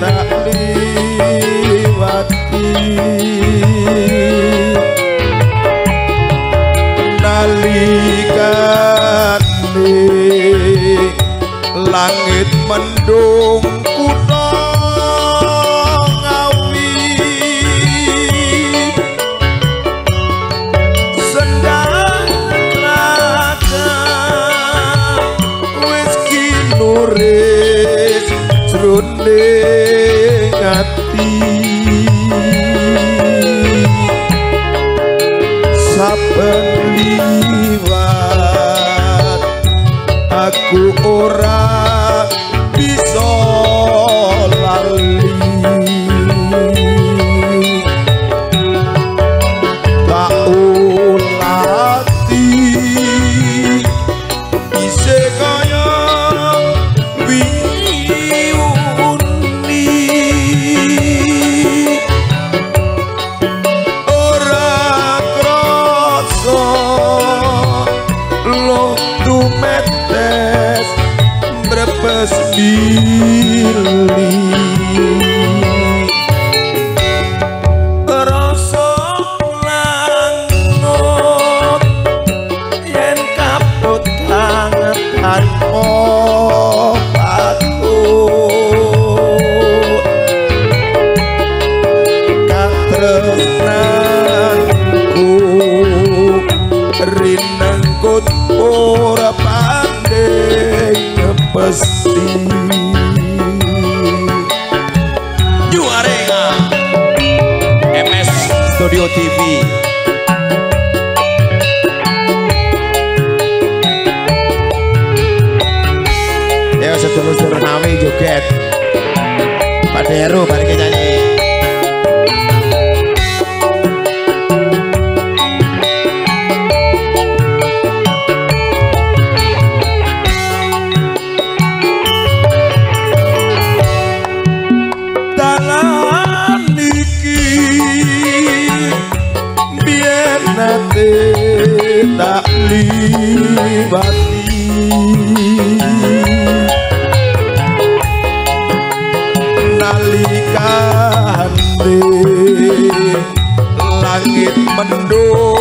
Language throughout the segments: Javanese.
tak liwati. Nalikane langit mendung kuno. ati saben liwat aku orang? lumetes brepes bilik rinengkut ora pandai ngepesti. Juarenga MS Studio TV Ya sedulur-sedulur nami joget. Pak Deru nyanyi nate tak liwati nalikane langit mendung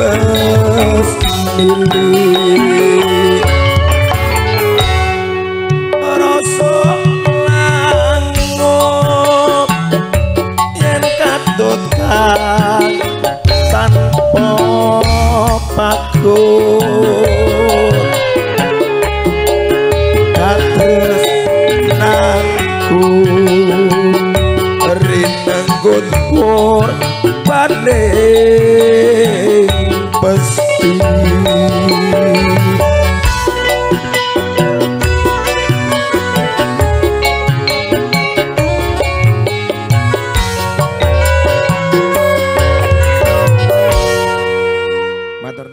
brebes milik rasa langut yen katut kang tanpa nangku rinenggut kur balik pasti Matur